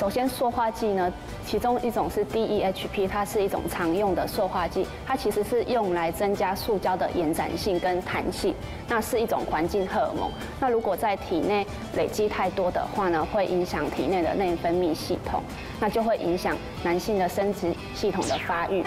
首先，塑化剂呢，其中一种是 DEHP，它是一种常用的塑化剂，它其实是用来增加塑胶的延展性跟弹性，那是一种环境荷尔蒙。那如果在体内累积太多的话呢，会影响体内的内分泌系统，那就会影响男性的生殖系统的发育。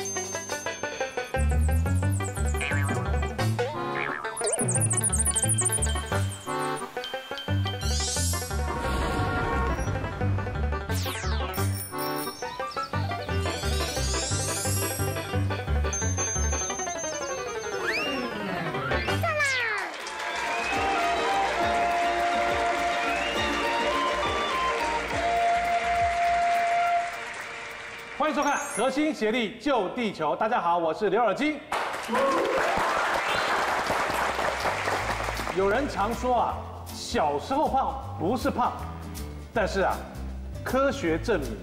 欢迎收看《核心协力救地球》。大家好，我是刘尔金。有人常说啊，小时候胖不是胖，但是啊，科学证明，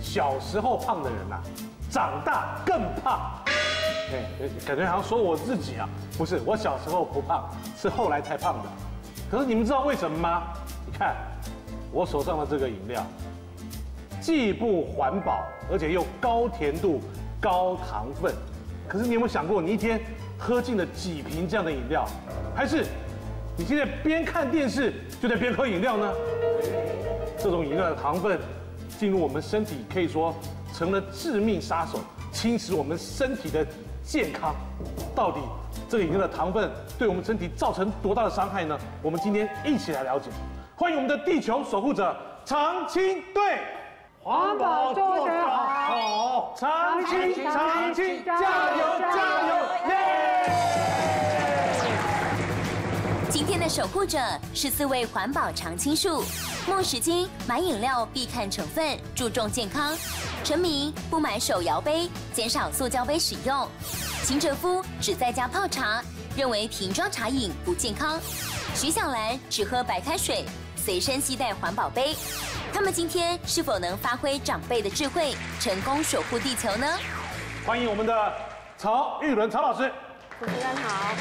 小时候胖的人呐，长大更胖。哎，感觉好像说我自己啊，不是，我小时候不胖，是后来才胖的。可是你们知道为什么吗？你看我手上的这个饮料。既不环保，而且又高甜度、高糖分。可是你有没有想过，你一天喝进了几瓶这样的饮料？还是你现在边看电视就在边喝饮料呢？这种饮料的糖分进入我们身体，可以说成了致命杀手，侵蚀我们身体的健康。到底这个饮料的糖分对我们身体造成多大的伤害呢？我们今天一起来了解。欢迎我们的地球守护者长青队。环保做得好，长青长青，加油加油！耶！今天的守护者是四位环保常青树：莫时金买饮料必看成分，注重健康；陈明不买手摇杯，减少塑胶杯使用；秦哲夫只在家泡茶，认为瓶装茶饮不健康；徐小兰只喝白开水，随身携带环保杯。他们今天是否能发挥长辈的智慧，成功守护地球呢？欢迎我们的曹玉伦曹老师。主持人好。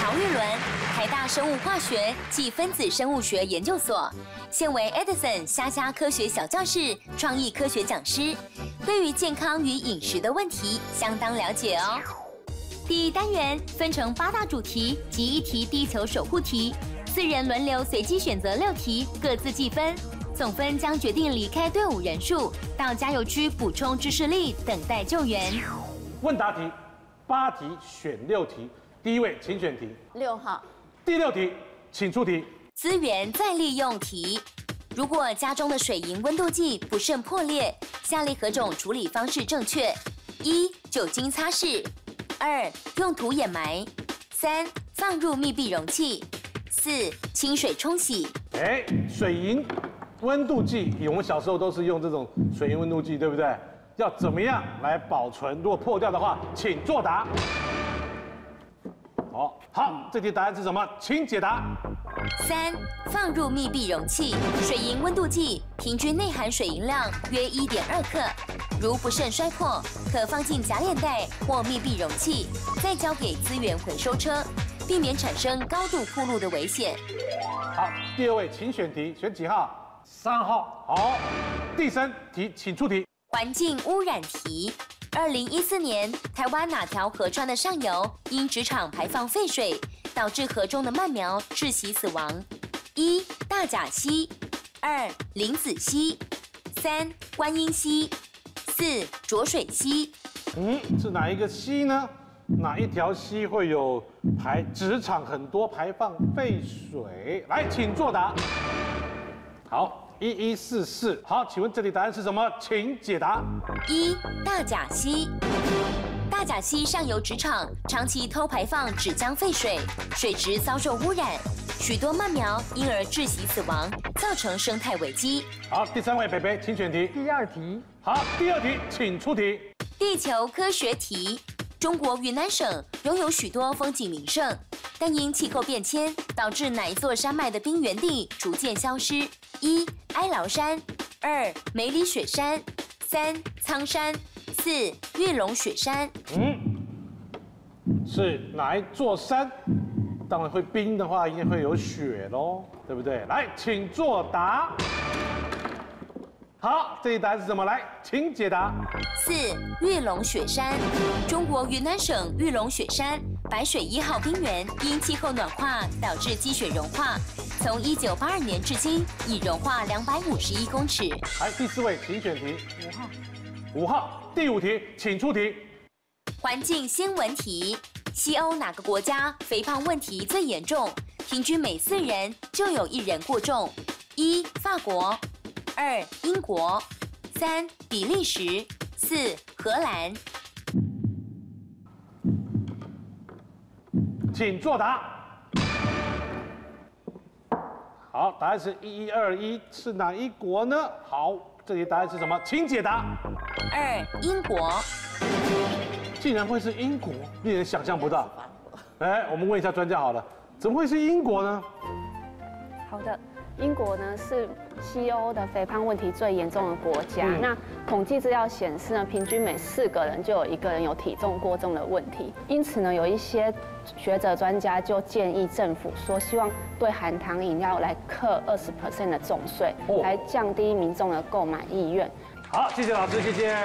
曹玉伦，台大生物化学暨分子生物学研究所，现为 Edison 虾虾科学小教室创意科学讲师，对于健康与饮食的问题相当了解哦。第一单元分成八大主题及一题地球守护题。四人轮流随机选择六题，各自计分，总分将决定离开队伍人数，到加油区补充知识力，等待救援。问答题，八题选六题，第一位请选题。六号。第六题，请出题。资源再利用题：如果家中的水银温度计不慎破裂，下列何种处理方式正确？一、酒精擦拭；二、用土掩埋；三、放入密闭容器。四清水冲洗。哎，水银温度计，我们小时候都是用这种水银温度计，对不对？要怎么样来保存？如果破掉的话，请作答。好，好，这题答案是什么？请解答。三，放入密闭容器。水银温度计平均内含水银量约一点二克，如不慎摔破，可放进夹链袋或密闭容器，再交给资源回收车。避免产生高度铺路的危险。好，第二位请选题，选几号？三号。好，第三题请出题。环境污染题：二零一四年，台湾哪条河川的上游因职场排放废水，导致河中的鳗苗窒息死亡？一大甲溪，二林子溪，三观音溪，四浊水溪。嗯，是哪一个溪呢？哪一条溪会有排职场很多排放废水？来，请作答。好，一一四四。好，请问这里答案是什么？请解答。一大甲溪，大甲溪上游职场长期偷排放纸浆废水，水质遭受污染，许多鳗苗因而窒息死亡，造成生态危机。好，第三位北北，请选题。第二题。好，第二题，请出题。地球科学题。中国云南省拥有许多风景名胜，但因气候变迁，导致哪一座山脉的冰原地逐渐消失？一哀牢山，二梅里雪山，三苍山，四玉龙雪山。嗯，是哪一座山？当然会冰的话，应该会有雪喽，对不对？来，请作答。好，这一答案是什么？来，请解答。四玉龙雪山，中国云南省玉龙雪山白水一号冰原因气候暖化导致积雪融化，从一九八二年至今已融化两百五十一公尺。来，第四位，请选题。五号。五号，第五题，请出题。环境新闻题：西欧哪个国家肥胖问题最严重？平均每四人就有一人过重。一、法国；二、英国；三、比利时；四、荷兰。请作答。好，答案是一一二一，是哪一国呢？好，这题答案是什么？请解答。二、英国。竟然会是英国，令人想象不到。哎，我们问一下专家好了，怎么会是英国呢？好的，英国呢是西欧的肥胖问题最严重的国家。那统计资料显示呢，平均每四个人就有一个人有体重过重的问题。因此呢，有一些学者专家就建议政府说，希望对含糖饮料来课二十 percent 的重税，来降低民众的购买意愿。好，谢谢老师，谢谢。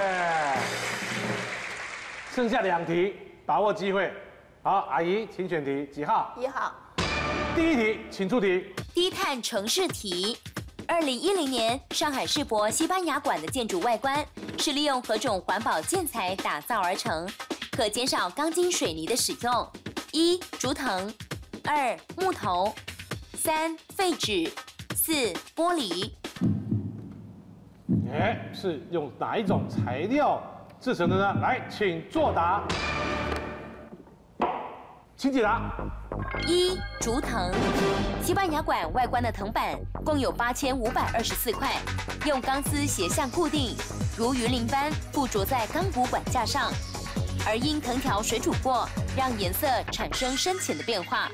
剩下两题，把握机会。好，阿姨，请选题，几号？一号。第一题，请出题。低碳城市题。二零一零年，上海世博西班牙馆的建筑外观是利用何种环保建材打造而成？可减少钢筋水泥的使用。一、竹藤；二、木头；三、废纸；四、玻璃。哎，是用哪一种材料？制成的呢？来，请作答，请解答。一竹藤，西班牙馆外观的藤板共有八千五百二十四块，用钢丝斜向固定，如鱼鳞般附着在钢骨管架上，而因藤条水煮过，让颜色产生深浅的变化。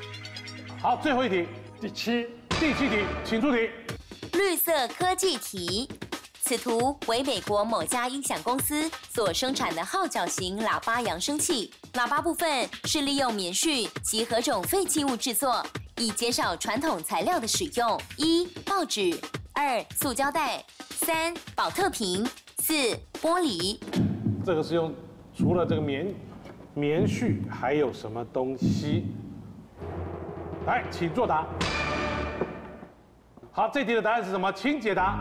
好，最后一题，第七，第七题，请出题。绿色科技题。此图为美国某家音响公司所生产的号角型喇叭扬声器，喇叭部分是利用棉絮及何种废弃物制作，以减少传统材料的使用。一、报纸；二、塑胶袋；三、保特瓶；四、玻璃。这个是用除了这个棉棉絮，还有什么东西？来，请作答。好，这题的答案是什么？请解答。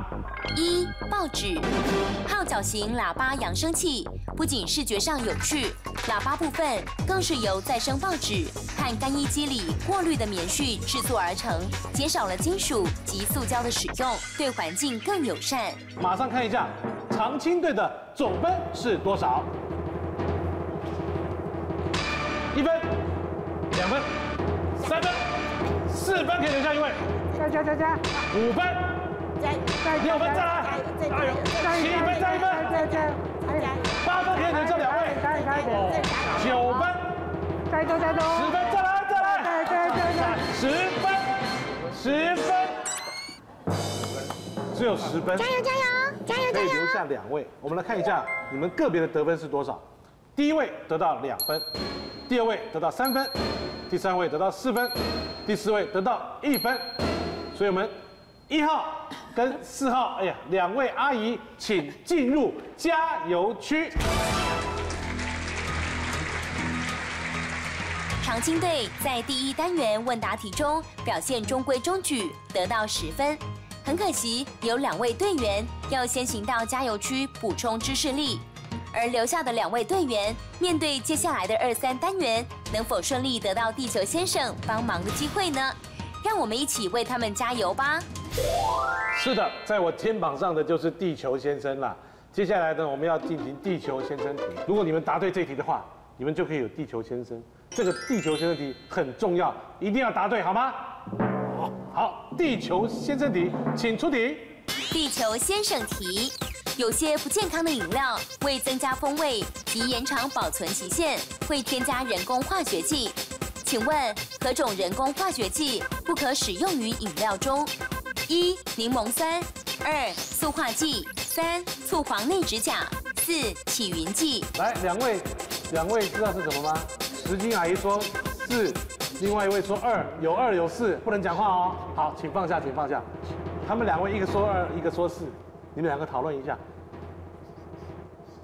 一报纸，号角型喇叭扬声器不仅视觉上有趣，喇叭部分更是由再生报纸和干衣机里过滤的棉絮制作而成，减少了金属及塑胶的使用，对环境更友善。马上看一下长青队的总分是多少？一分、两分、三分、四分，可以留下一位。加加加加，五分，再再六分，再来，加油，七分，再一分，再加油，八分可以留下两位，加加加，九分，再多再多，十分，再来，再来，再再再再，十分，十分，只有十分，加油加油加油可以留下两位。我们来看一下你们个别的得分是多少。第一位得到两分，第二位得到三分，第三位得到四分，第四位得到一分。所以我们一号跟四号，哎呀，两位阿姨，请进入加油区。长青队在第一单元问答题中表现中规中矩，得到十分。很可惜，有两位队员要先行到加油区补充知识力，而留下的两位队员面对接下来的二三单元，能否顺利得到地球先生帮忙的机会呢？让我们一起为他们加油吧！是的，在我肩膀上的就是地球先生了。接下来呢，我们要进行地球先生题。如果你们答对这题的话，你们就可以有地球先生。这个地球先生题很重要，一定要答对，好吗？好，地球先生题，请出题。地球先生题：有些不健康的饮料为增加风味及延长保存期限，会添加人工化学剂。请问何种人工化学剂不可使用于饮料中？一、柠檬酸；二、塑化剂；三、醋黄内酯甲；四、起云剂。来，两位，两位知道是什么吗？石金阿姨说四，另外一位说二，有二有四，不能讲话哦。好，请放下，请放下。他们两位一个说二，一个说四，你们两个讨论一下，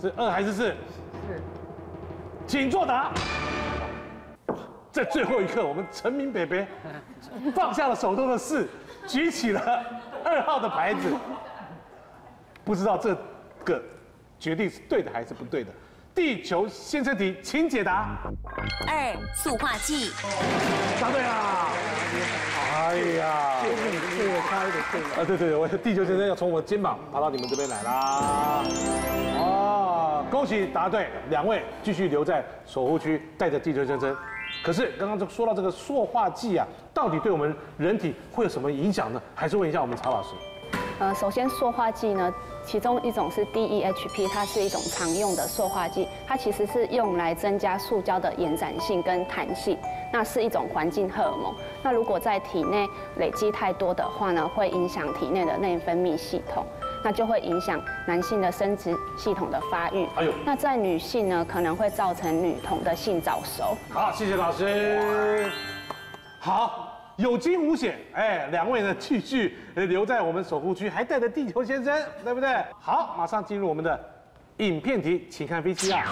是二还是四？是。请作答。在最后一刻，我们陈明北北放下了手中的事，举起了二号的牌子。不知道这个决定是对的还是不对的？地球先生题，请解答。二塑化剂。答对啦！哎呀，这个开的对。啊，对对对，我地球先生要从我肩膀爬到你们这边来啦。哦，恭喜答对，两位继续留在守护区，带着地球先生。可是刚刚这说到这个塑化剂啊，到底对我们人体会有什么影响呢？还是问一下我们曹老师。呃，首先塑化剂呢，其中一种是 DEHP，它是一种常用的塑化剂，它其实是用来增加塑胶的延展性跟弹性，那是一种环境荷尔蒙。那如果在体内累积太多的话呢，会影响体内的内分泌系统。那就会影响男性的生殖系统的发育。哎呦，那在女性呢，可能会造成女童的性早熟。好，谢谢老师。好，有惊无险。哎，两位呢继续留在我们守护区，还带着地球先生，对不对？好，马上进入我们的影片题，请看 VCR。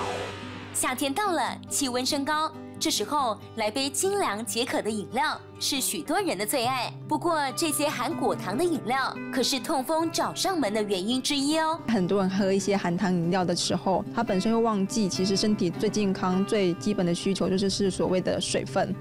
夏天到了，气温升高。这时候来杯清凉解渴的饮料是许多人的最爱。不过这些含果糖的饮料可是痛风找上门的原因之一哦。很多人喝一些含糖饮料的时候，他本身会忘记，其实身体最健康、最基本的需求就是是所谓的水分。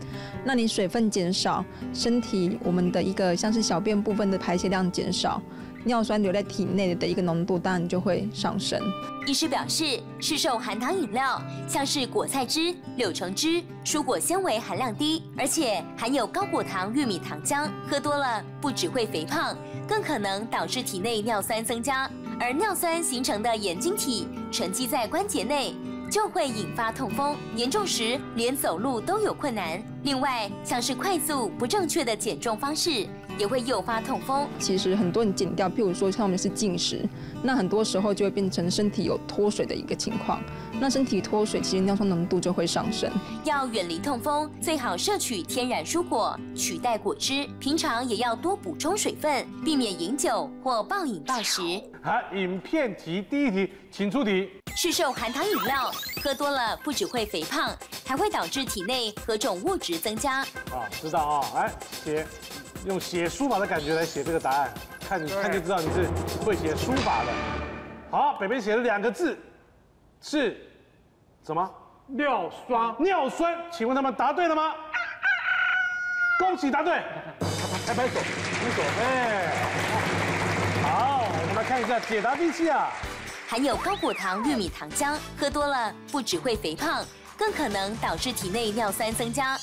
那你水分减少，身体我们的一个像是小便部分的排泄量减少。尿酸留在体内的一个浓度当然就会上升。医师表示，市售含糖饮料像是果菜汁、柳橙汁，蔬果纤维含量低，而且含有高果糖玉米糖浆，喝多了不只会肥胖，更可能导致体内尿酸增加，而尿酸形成的眼晶体沉积在关节内，就会引发痛风，严重时连走路都有困难。另外，像是快速不正确的减重方式。也会诱发痛风。其实很多人减掉，譬如说像我们是进食，那很多时候就会变成身体有脱水的一个情况。那身体脱水，其实尿酸浓度就会上升。要远离痛风，最好摄取天然蔬果，取代果汁。平常也要多补充水分，避免饮酒或暴饮暴食。好，影片题第一题，请出题。市售含糖饮料，喝多了不只会肥胖，还会导致体内何种物质增加。啊，知道啊，来写。用写书法的感觉来写这个答案，看你看就知道你是会写书法的。好，北北写了两个字，是什么？尿酸。尿酸，请问他们答对了吗？恭喜答对，拍拍手，拍手，哎。好，我们来看一下解答第七啊。含有高果糖玉米糖浆，喝多了不只会肥胖，更可能导致体内尿酸增加。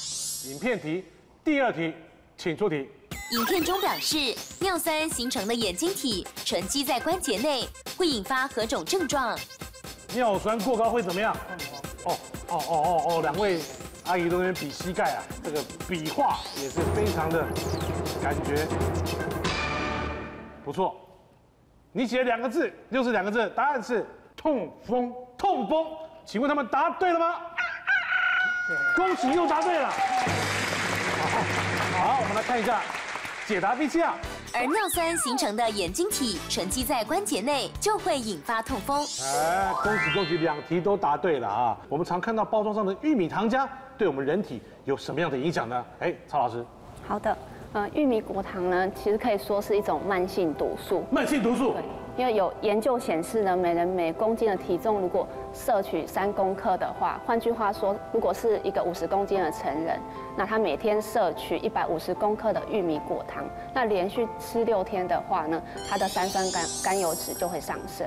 影片题，第二题，请出题。影片中表示，尿酸形成的眼晶体沉积在关节内，会引发何种症状？尿酸过高会怎么样？哦哦哦哦哦，两位阿姨都在比膝盖啊，这个比划也是非常的感觉不错。你写两个字，又是两个字，答案是痛风。痛风，请问他们答对了吗？恭喜又答对了。好，好，我们来看一下。解答第七啊，而尿酸形成的眼睛体沉积在关节内，就会引发痛风。哎，恭喜恭喜，两题都答对了啊！我们常看到包装上的玉米糖浆，对我们人体有什么样的影响呢？哎，曹老师。好的，呃，玉米果糖呢，其实可以说是一种慢性毒素。慢性毒素。对。因为有研究显示呢，每人每公斤的体重如果摄取三公克的话，换句话说，如果是一个五十公斤的成人，那他每天摄取一百五十公克的玉米果糖，那连续吃六天的话呢，他的三酸甘甘油脂就会上升。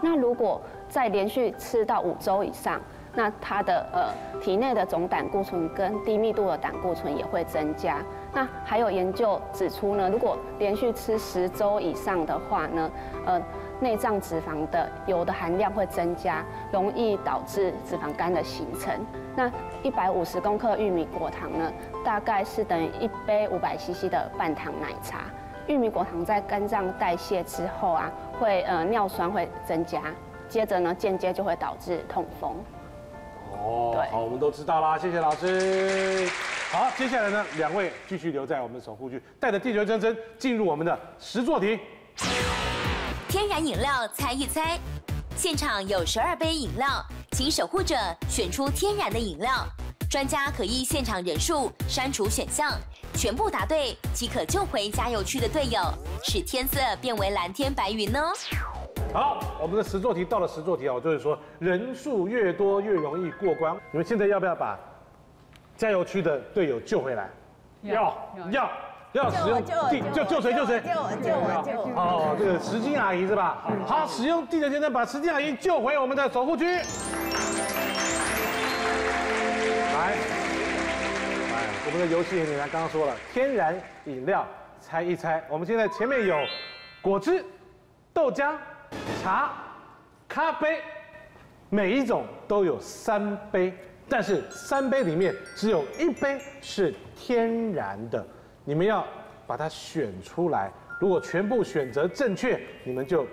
那如果再连续吃到五周以上，那他的呃体内的总胆固醇跟低密度的胆固醇也会增加。那还有研究指出呢，如果连续吃十周以上的话呢，呃，内脏脂肪的油的含量会增加，容易导致脂肪肝的形成。那一百五十克玉米果糖呢，大概是等于一杯五百 CC 的半糖奶茶。玉米果糖在肝脏代谢之后啊，会呃尿酸会增加，接着呢间接就会导致痛风。哦，好，我们都知道啦，谢谢老师。好，接下来呢，两位继续留在我们的守护区，带着地球真真进入我们的十座题。天然饮料猜一猜。现场有十二杯饮料，请守护者选出天然的饮料。专家可依现场人数删除选项，全部答对即可救回加油区的队友，使天色变为蓝天白云哦。好，我们的实作题到了实作题哦，就是说人数越多越容易过关。你们现在要不要把加油区的队友救回来？要要要使用地救救谁救谁？救我救我救我！哦，这个石金阿姨是吧？好，使用地球先生把石金阿姨救回我们的守护区。来，来，我们的游戏很简单，刚刚说了，天然饮料猜一猜。我们现在前面有果汁、豆浆、茶、咖啡，每一种都有三杯，但是三杯里面只有一杯是天然的，你们要把它选出来。如果全部选择正确，你们就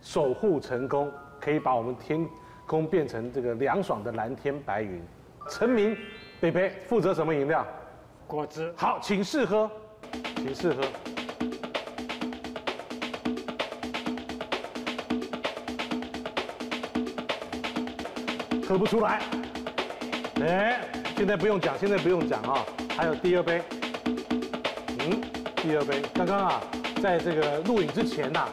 守护成功，可以把我们天空变成这个凉爽的蓝天白云。陈明，北北负责什么饮料？果汁，好，请试喝，请试喝。喝不出来，哎，现在不用讲，现在不用讲啊。还有第二杯，嗯，第二杯，刚刚啊，在这个录影之前呐、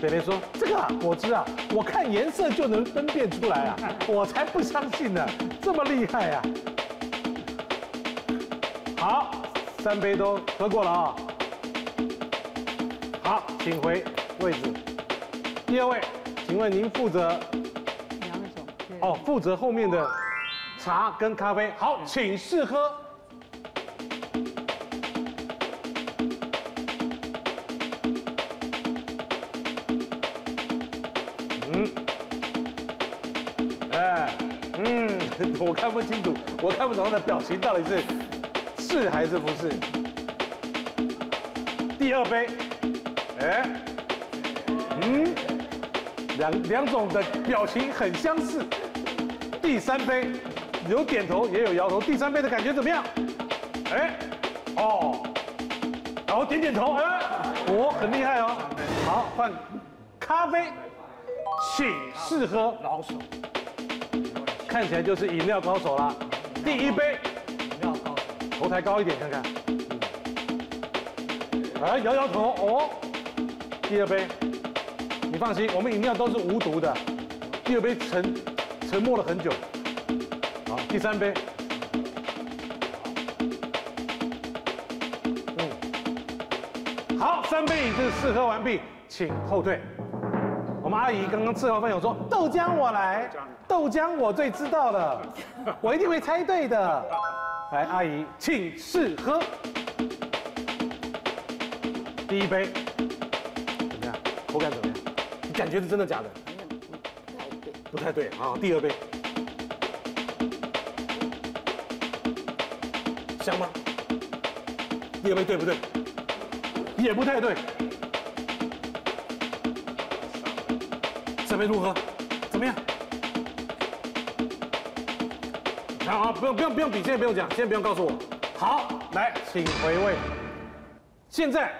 北北说这个啊果汁啊，我看颜色就能分辨出来啊，我才不相信呢，这么厉害啊！好，三杯都喝过了啊。好，请回位置。第二位，请问您负责哦，负责后面的茶跟咖啡。好，请试喝。嗯，哎，嗯，我看不清楚，我看不懂他的表情到底是是还是不是。第二杯，哎，嗯，两两种的表情很相似。第三杯有点头也有摇头，第三杯的感觉怎么样？哎，哦，然后点点头，哎，我，很厉害哦。好，换咖啡，请试喝。老手，看起来就是饮料高手啦。第一杯，饮料高手，头抬高一点看看。哎，摇摇头哦。第二杯，你放心，我们饮料都是无毒的。第二杯沉沉默了很久。好，第三杯。嗯，好，三杯已经试喝完毕，请后退。我们阿姨刚刚吃完饭有说豆浆我来，豆浆我最知道了，我一定会猜对的。来，阿姨，请试喝。第一杯怎么样？口感怎么样？你感觉是真的假的？不太对啊。第二杯香吗？第二杯对不对？也不太对。这杯如何？怎么样？好，不用不用不用比，现在不用讲，现在不用告诉我。好，来，请回位。现在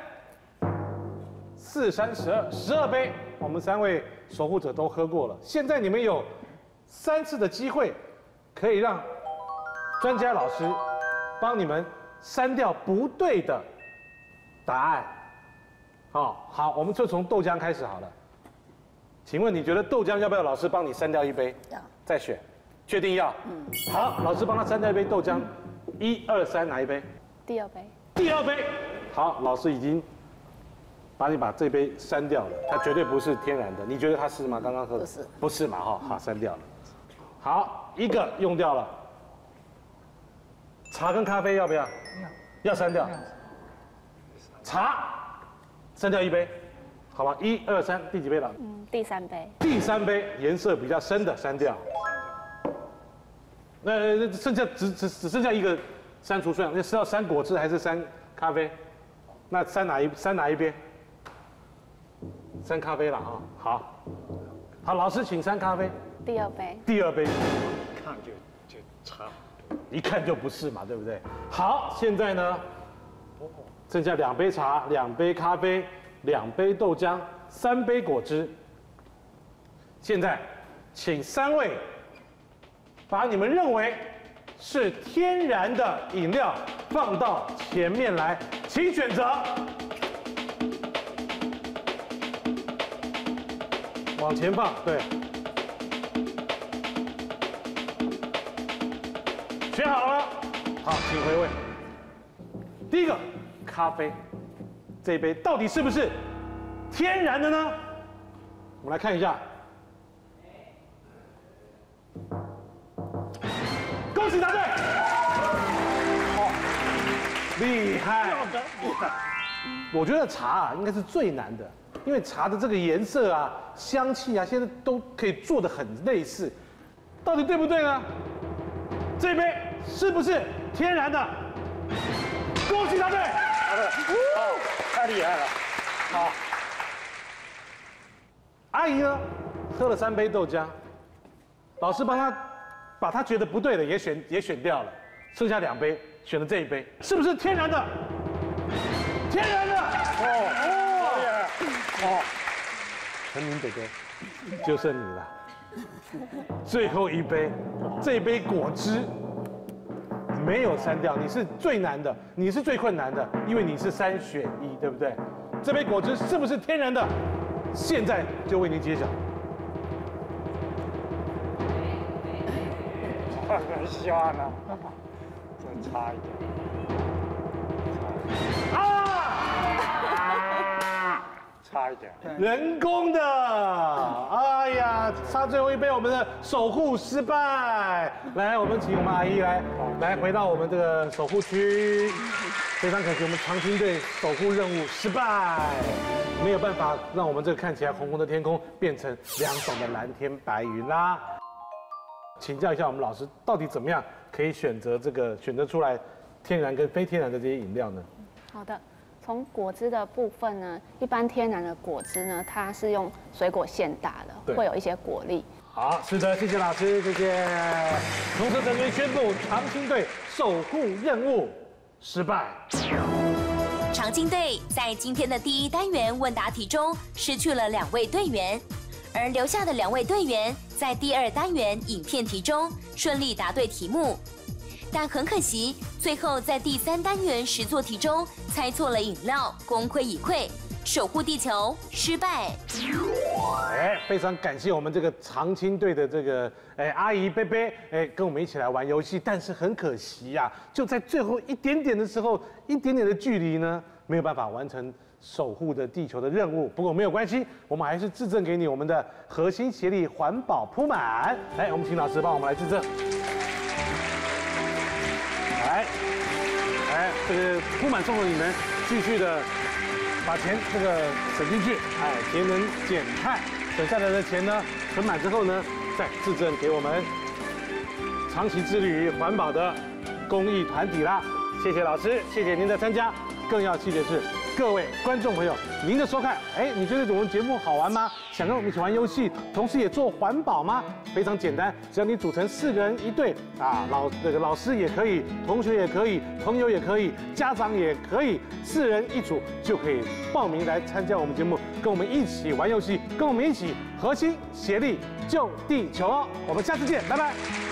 四三十二，十二杯，我们三位守护者都喝过了。现在你们有三次的机会，可以让专家老师帮你们删掉不对的答案。好，好，我们就从豆浆开始好了。请问你觉得豆浆要不要老师帮你删掉一杯？要。再选，确定要？嗯。好，老师帮他删掉一杯豆浆，一二三，哪一杯？第二杯，第二杯。好，老师已经把你把这杯删掉了，它绝对不是天然的。你觉得它是吗？刚刚喝的？不是。不是嘛？哈，好，删掉了。好，一个用掉了。茶跟咖啡要不要？要。要删掉。茶，删掉一杯，好吧？一二三，第几杯了？嗯，第三杯，第三杯颜色比较深的删掉。那剩下只只只剩下一个删除算，那是要删果汁还是删咖啡？那删哪一删哪一边？删咖啡了啊！好，好，老师请三咖啡。第二杯，第二杯看就就差。一看就不是嘛，对不对？好，现在呢，剩下两杯茶、两杯咖啡、两杯豆浆、三杯果汁。现在，请三位把你们认为是天然的饮料放到前面来，请选择。往前放，对。选好了，好，请回位。第一个，咖啡，这一杯到底是不是天然的呢？我们来看一下。恭喜答对！好，厉害！厉害！我觉得茶啊，应该是最难的，因为茶的这个颜色啊、香气啊，现在都可以做的很类似，到底对不对呢？这杯是不是天然的？恭喜答对！哦，太厉害了！好，阿姨呢，喝了三杯豆浆，老师帮她把她觉得不对的也选也选掉了，剩下两杯选了这一杯，是不是天然的？天然的！哦哦，哦，陈明哥哥，就剩你了。最后一杯，这杯果汁没有删掉，你是最难的，你是最困难的，因为你是三选一，对不对？这杯果汁是不是天然的？现在就为您揭晓。很希望呢，再差一点。差一点。人工的，哎呀，差最后一杯，我们的守护失败。来，我们请我们阿姨来，来回到我们这个守护区。非常可惜，我们长青队守护任务失败，没有办法让我们这个看起来红红的天空变成凉爽的蓝天白云啦。请教一下我们老师，到底怎么样可以选择这个选择出来天然跟非天然的这些饮料呢？好的，从果汁的部分呢，一般天然的果汁呢，它是用水果现打的，会有一些果粒。好，是的，谢谢老师，谢谢。同时，这边宣布长青队守护任务失败。长青队在今天的第一单元问答题中失去了两位队员，而留下的两位队员在第二单元影片题中顺利答对题目，但很可惜，最后在第三单元实作题中猜错了饮料，功亏一篑，守护地球失败。哎，非常感谢我们这个长青队的这个哎阿姨贝贝哎跟我们一起来玩游戏，但是很可惜呀、就在最后一点点的时候，一点点的距离呢，没有办法完成守护的地球的任务。不过没有关系，我们还是致赠给你我们的核心协力环保铺满。来，我们请老师帮我们来致赠。来，来，这个铺满送给你们，继续的把钱这个省进去，哎，节能减碳，省下来的钱呢，存满之后呢，再自赠给我们长期致力于环保的公益团体啦。谢谢老师，谢谢您的参加，更要谢的是各位观众朋友您的收看。哎，你觉得我们节目好玩吗？想跟我们一起玩游戏，同时也做环保吗？非常简单，只要你组成四个人一队啊，老那个老师也可以，同学也可以，朋友也可以，家长也可以，四人一组就可以报名来参加我们节目，跟我们一起玩游戏，跟我们一起核心协力救地球哦。我们下次见，拜拜。